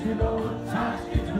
ছিল উচ্ছ্বাস কিছু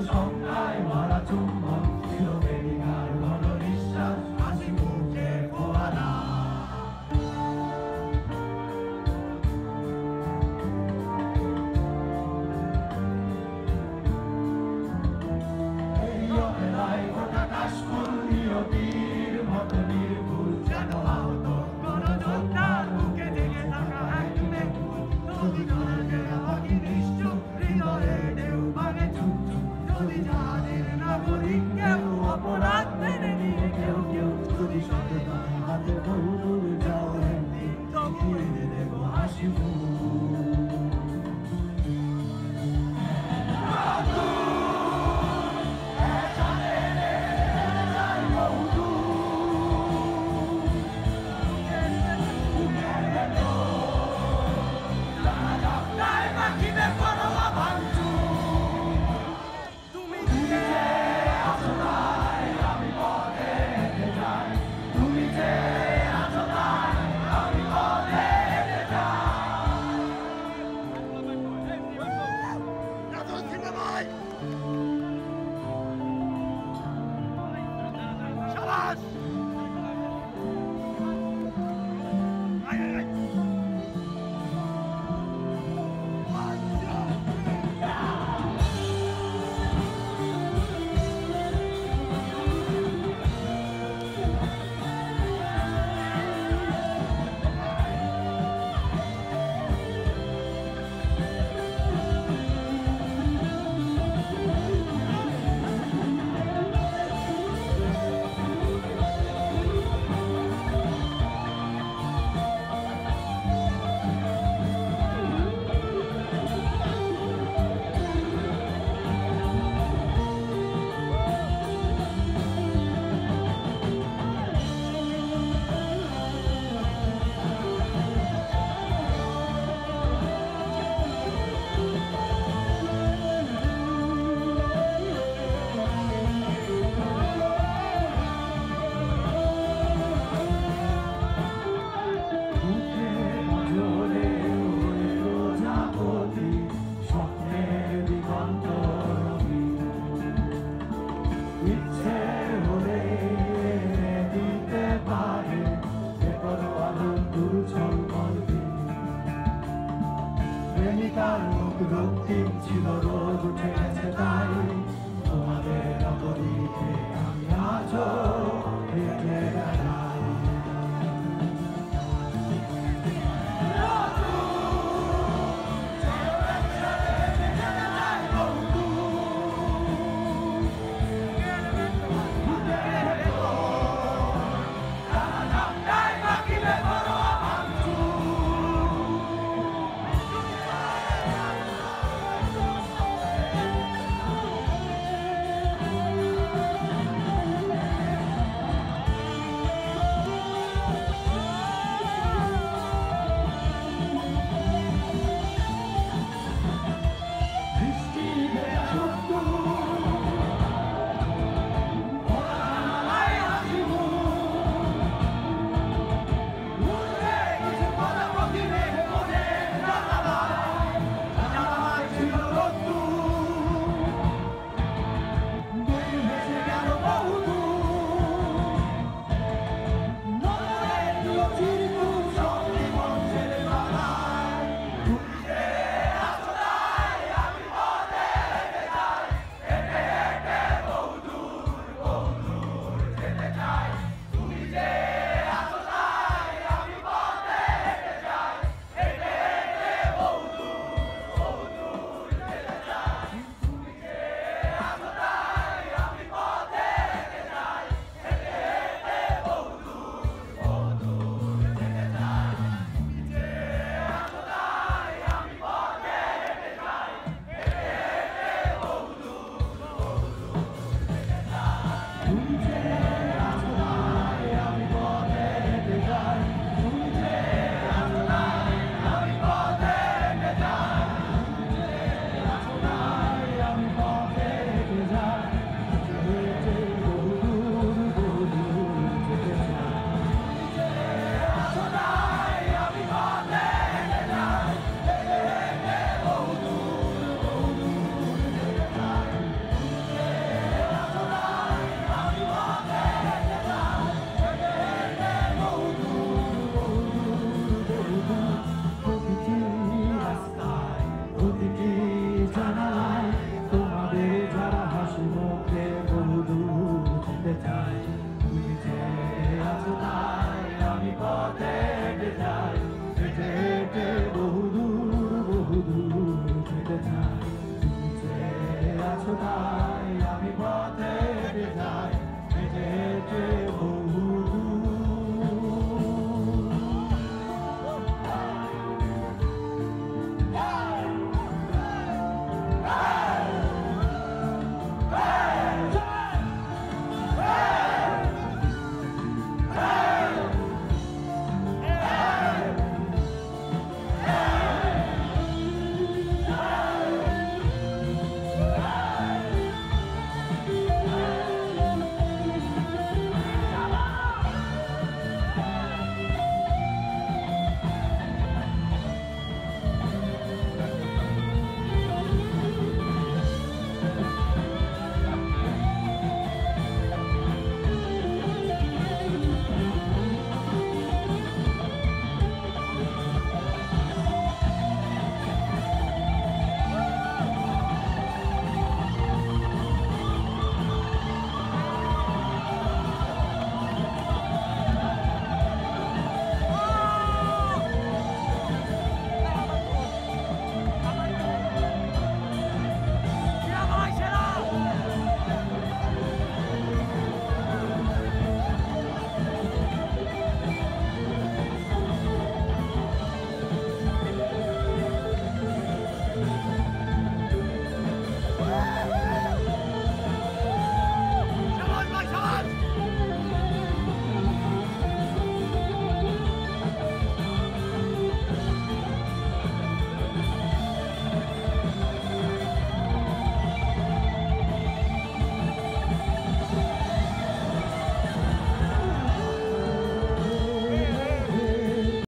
help him to the